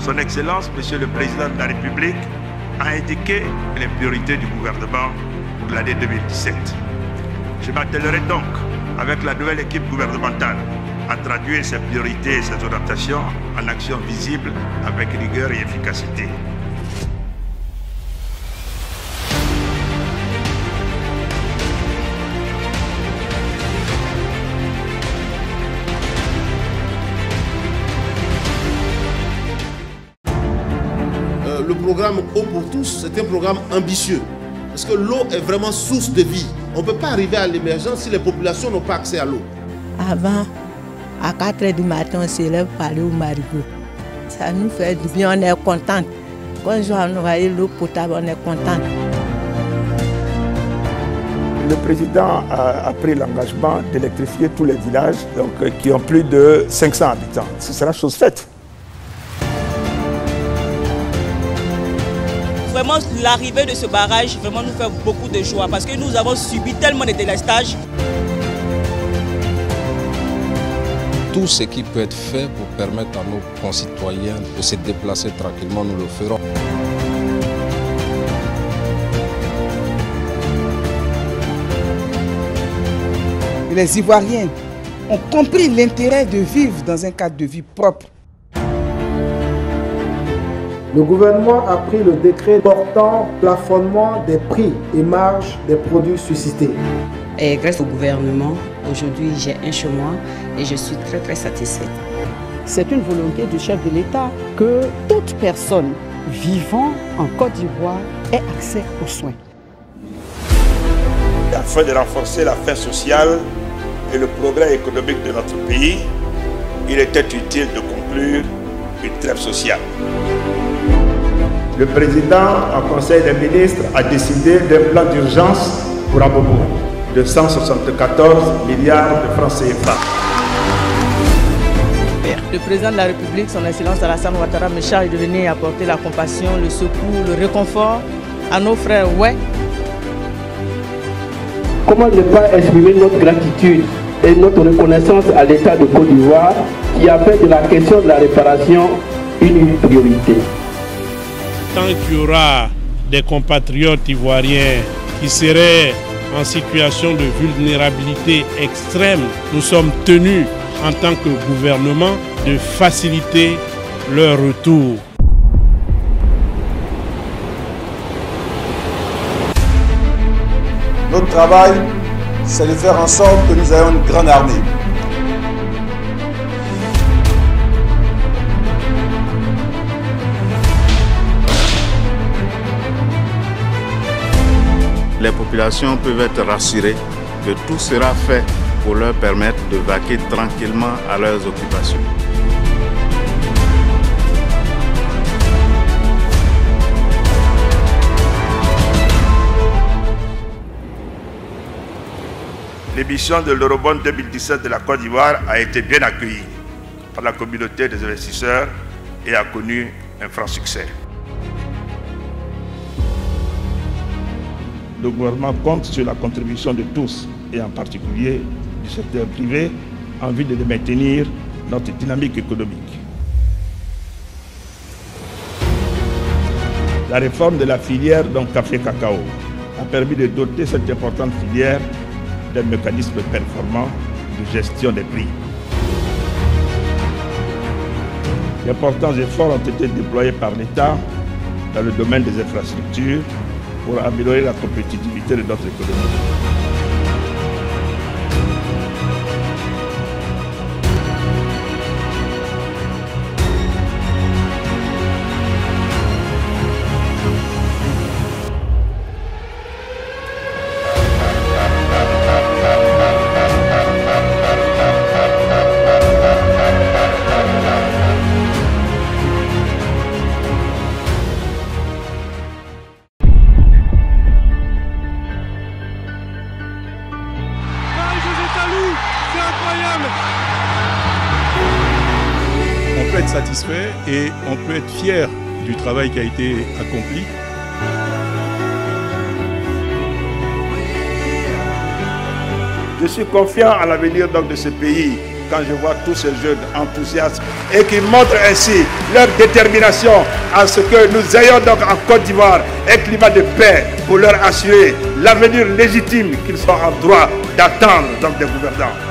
Son Excellence, Monsieur le Président de la République, a indiqué les priorités du gouvernement pour l'année 2017. Je m'attelerai donc, avec la nouvelle équipe gouvernementale, à traduire ces priorités et ces orientations en actions visibles avec rigueur et efficacité. Le programme Eau pour tous, c'est un programme ambitieux. Parce que l'eau est vraiment source de vie. On ne peut pas arriver à l'émergence si les populations n'ont pas accès à l'eau. Avant, à 4 h du matin, on s'élève pour aller au marigot. Ça nous fait du bien, on est content. Quand je envoyer l'eau potable, on est content. Le président a, a pris l'engagement d'électrifier tous les villages donc, euh, qui ont plus de 500 habitants. Ce sera chose faite. Vraiment, l'arrivée de ce barrage vraiment nous fait beaucoup de joie parce que nous avons subi tellement de délestages. Tout ce qui peut être fait pour permettre à nos concitoyens de se déplacer tranquillement, nous le ferons. Les Ivoiriens ont compris l'intérêt de vivre dans un cadre de vie propre. Le gouvernement a pris le décret portant plafonnement des prix et marges des produits suscités. Et grâce au gouvernement, aujourd'hui j'ai un chez moi et je suis très très satisfaite. C'est une volonté du chef de l'État que toute personne vivant en Côte d'Ivoire ait accès aux soins. Afin de renforcer la fin sociale et le progrès économique de notre pays, il était utile de conclure une trêve sociale. Le président, en Conseil des ministres, a décidé d'un plan d'urgence pour Abobo de 174 milliards de francs CFA. Le président de la République, son Excellence Alassane Ouattara, me charge de venir apporter la compassion, le secours, le réconfort à nos frères ouais. Comment ne pas exprimer notre gratitude et notre reconnaissance à l'État de Côte d'Ivoire qui a fait de la question de la réparation une priorité? Tant qu'il y aura des compatriotes ivoiriens qui seraient en situation de vulnérabilité extrême, nous sommes tenus en tant que gouvernement de faciliter leur retour. Notre travail, c'est de faire en sorte que nous ayons une grande armée. Peuvent être rassurées que tout sera fait pour leur permettre de vaquer tranquillement à leurs occupations. L'émission de l'Eurobond 2017 de la Côte d'Ivoire a été bien accueillie par la communauté des investisseurs et a connu un franc succès. Le gouvernement compte sur la contribution de tous, et en particulier du secteur privé, en vue de maintenir notre dynamique économique. La réforme de la filière donc café-cacao a permis de doter cette importante filière d'un mécanisme performant de gestion des prix. D'importants efforts ont été déployés par l'État dans le domaine des infrastructures pour améliorer la compétitivité de notre économie. On peut être satisfait et on peut être fier du travail qui a été accompli. Je suis confiant à l'avenir donc de ce pays quand je vois tous ces jeunes enthousiastes et qui montrent ainsi leur détermination à ce que nous ayons donc en Côte d'Ivoire un climat de paix pour leur assurer l'avenir légitime qu'ils sont en droit d'attendre donc des gouvernants.